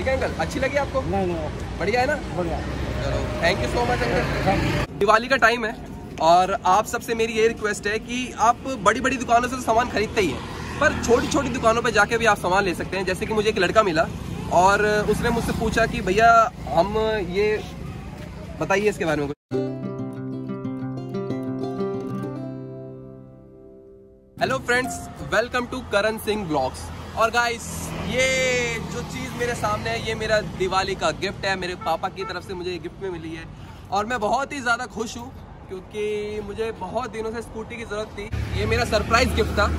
ठीक है अंकल? अच्छी लगी आपको? नहीं नहीं बढ़िया है ना? बढ़िया। चलो thank you so much uncle. Diwali का टाइम है और आप सबसे मेरी ये रिक्वेस्ट है कि आप बड़ी बड़ी दुकानों से तो सामान खरीदते ही हैं पर छोटी छोटी दुकानों पर जाके भी आप सामान ले सकते हैं। जैसे कि मुझे एक लड़का मिला और उसने मुझसे पूछा कि भैया हम ये बताइए इसके बारे में hello friends welcome to Karan Singh blogs और गाइस ये जो चीज़ मेरे सामने है ये मेरा दिवाली का गिफ्ट है। मेरे पापा की तरफ़ से मुझे ये गिफ्ट में मिली है। और मैं बहुत ही ज़्यादा खुश हूँ क्योंकि मुझे बहुत दिनों से स्कूटी की ज़रूरत थी। ये मेरा सरप्राइज़ गिफ्ट था।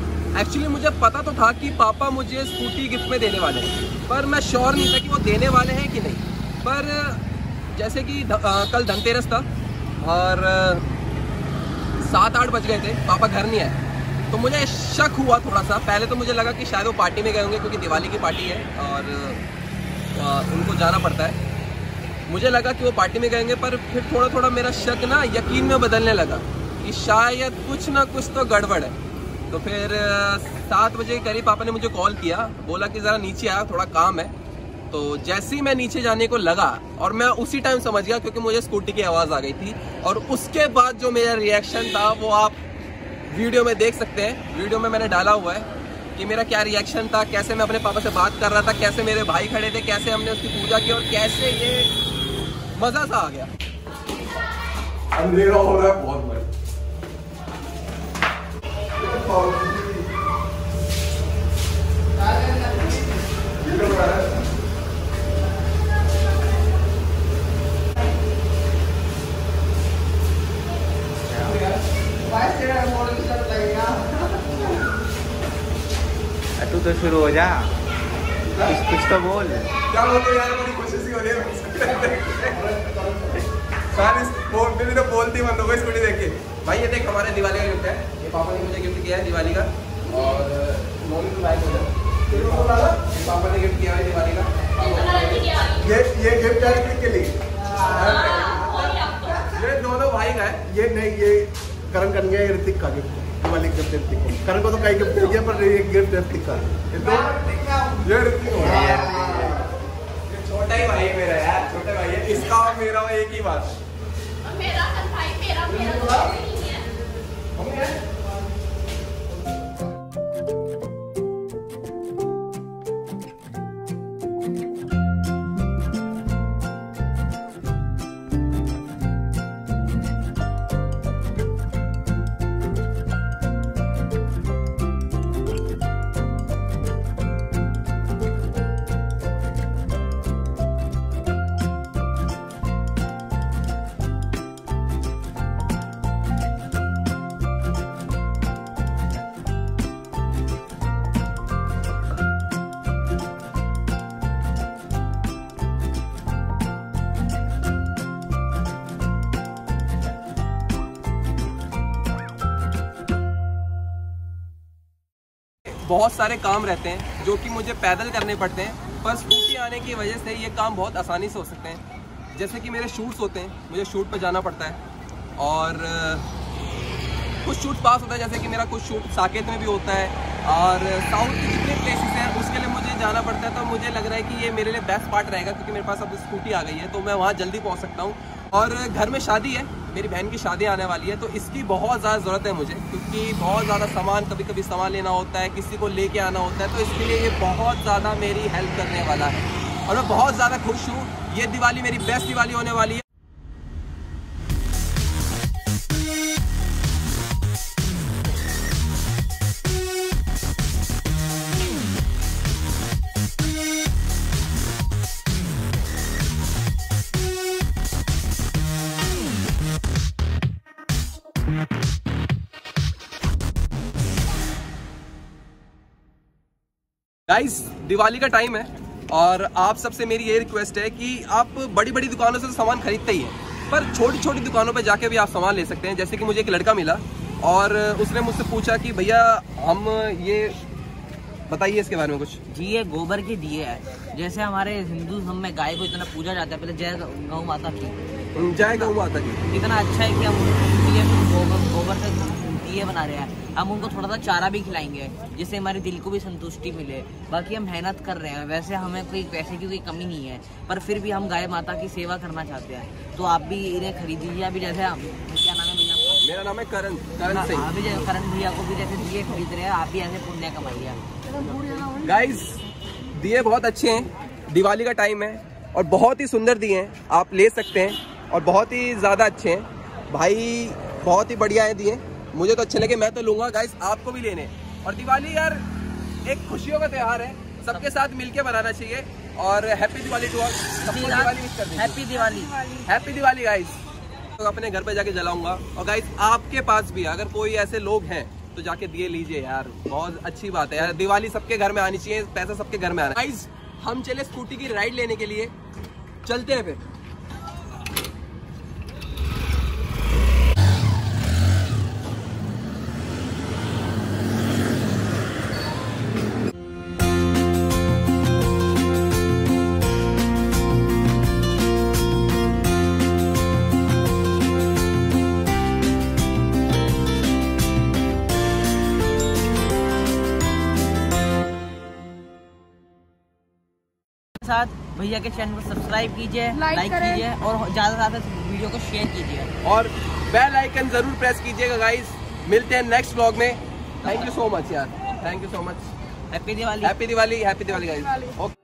एक्चुअली मुझे पता तो था कि पापा मुझे स्कूटी गिफ्ट में देने वाले हैं। पर मैं श्योर नहीं था कि वो देने वाले हैं कि नहीं। पर जैसे कि ध- अ, कल धनतेरस था और सात आठ बज गए थे। पापा घर नहीं आए। तो मुझे शक हुआ थोड़ा सा। पहले तो मुझे लगा कि शायद वो पार्टी में गए होंगे क्योंकि दिवाली की पार्टी है और अ, उनको जाना पड़ता है। मुझे लगा कि वो पार्टी में गएँगे पर फिर थोड़ा थोड़ा मेरा शक ना यकीन में बदलने लगा कि शायद कुछ ना कुछ तो गड़बड़ है। तो फिर सात बजे के करीब पापा ने मुझे कॉल किया बोला कि ज़रा नीचे आया थोड़ा काम है। तो जैसे ही मैं नीचे जाने को लगा और मैं उसी टाइम समझ गया क्योंकि मुझे स्कूटी की आवाज़ आ गई थी और उसके बाद जो मेरा रिएक्शन था वो आप वीडियो में देख सकते हैं। वीडियो में मैंने डाला हुआ है कि मेरा क्या रिएक्शन था, कैसे मैं अपने पापा से बात कर रहा था, कैसे मेरे भाई खड़े थे, कैसे हमने उसकी पूजा की और कैसे ये मज़ा सा आ गया। अंधेरा हो रहा है, बहुत तू तो शुरू हो जा। कुछ कुछ तो बोल। क्या बोलते यार बड़ी कोशिश ही हो रही है। सारी बोल मेरी तो बोलती बंद हो गई स्कूटी देख के। भाई ये देख हमारे दिवाली का गिफ्ट है। ये पापा ने मुझे गिफ्ट किया है दिवाली का। और मम्मी तो हो। ये पापा ने गिफ्ट किया है दिवाली का। ये ये गिफ्ट है ऋतिक के लिए ये दोनों भाई का है। ये नहीं ये करण कर गया ऋतिक का गिफ्ट गिफ्ट करण को तो कई गिफ्ट दिया पर ये गिफ्ट ये ये ये छोटा ही भाई मेरा यार छोटा भाई है। इसका और मेरा एक ही बात है। मेरा भाई मेरा मेरा। तो नहीं है? बहुत सारे काम रहते हैं जो कि मुझे पैदल करने पड़ते हैं, पर स्कूटी आने की वजह से ये काम बहुत आसानी से हो सकते हैं। जैसे कि मेरे शूट्स होते हैं, मुझे शूट पर जाना पड़ता है। और कुछ शूट पास होता है, जैसे कि मेरा कुछ शूट साकेत में भी होता है और साउथ के जितने प्लेसेस हैं, उसके लिए मुझे जाना पड़ता है तो मुझे लग रहा है कि ये मेरे लिए बेस्ट पार्ट रहेगा, क्योंकि मेरे पास अब स्कूटी आ गई है तो मैं वहाँ जल्दी पहुँच सकता हूँ। और घर में शादी है, मेरी बहन की शादी आने वाली है तो इसकी बहुत ज़्यादा ज़रूरत है मुझे, क्योंकि बहुत ज़्यादा सामान कभी कभी सामान लेना होता है, किसी को लेके आना होता है तो इसके लिए ये बहुत ज़्यादा मेरी हेल्प करने वाला है। और मैं बहुत ज़्यादा खुश हूँ, ये दिवाली मेरी बेस्ट दिवाली होने वाली है। गाइस दिवाली का टाइम है और आप सबसे मेरी ये रिक्वेस्ट है कि आप बड़ी बड़ी दुकानों से तो सामान खरीदते ही हैं पर छोटी छोटी दुकानों पर जाके भी आप सामान ले सकते हैं। जैसे कि मुझे एक लड़का मिला और उसने मुझसे पूछा कि भैया हम ये बताइए इसके बारे में कुछ? जी ये गोबर के दिए है। जैसे हमारे हिंदू धर्म में गाय को इतना पूजा जाता है पहले जय गौ माता की। जय गौ माता की। इतना अच्छा है कि हम गोबर से दिए बना रहे हैं। हम उनको थोड़ा सा चारा भी खिलाएँगे जिससे हमारे दिल को भी संतुष्टि मिले। बाकी हम मेहनत कर रहे हैं। वैसे हमें कोई पैसे की कोई कमी नहीं है पर फिर भी हम गाय माता की सेवा करना चाहते हैं। तो आप भी इन्हें खरीदीजिए। अभी जैसे हम क्या नाम है भैया मेरा नाम है करण करण हाँ, सिंह। अभी जैसे करण भैया को भी जैसे दिए खरीद रहे हैं आप भी ऐसे पुण्य कमाइए। गाइस दिए बहुत अच्छे हैं। दिवाली का टाइम है और बहुत ही सुंदर दिए हैं। आप ले सकते हैं और बहुत ही ज़्यादा अच्छे हैं। भाई बहुत ही बढ़िया है दिए। मुझे तो अच्छे लगे मैं तो लूँगा। गाइस आपको भी लेने। और दिवाली यार एक खुशियों का त्यौहार है। सबके साथ मिलके मनाना चाहिए। और happy Diwali to happy Diwali happy Diwali. Guys तो अपने घर पे जाके जलाऊँगा। और गाइस आपके पास भी अगर कोई ऐसे लोग हैं तो जाके दिए लीजिए यार। बहुत अच्छी बात है यार। दिवाली सबके घर में आनी चाहिए। पैसा सबके घर में आना। गाइस हम चले स्कूटी की राइड लेने के लिए। चलते हैं फिर। साथ भैया के चैनल को सब्सक्राइब कीजिए लाइक कीजिए और ज़्यादा से ज़्यादा वीडियो को शेयर कीजिए। और बेल आइकन ज़रूर प्रेस कीजिएगा गाइस मिलते हैं नेक्स्ट व्लॉग में। थैंक यू सो मच यार। Thank you so much happy Diwali happy Diwali happy Diwali guys okay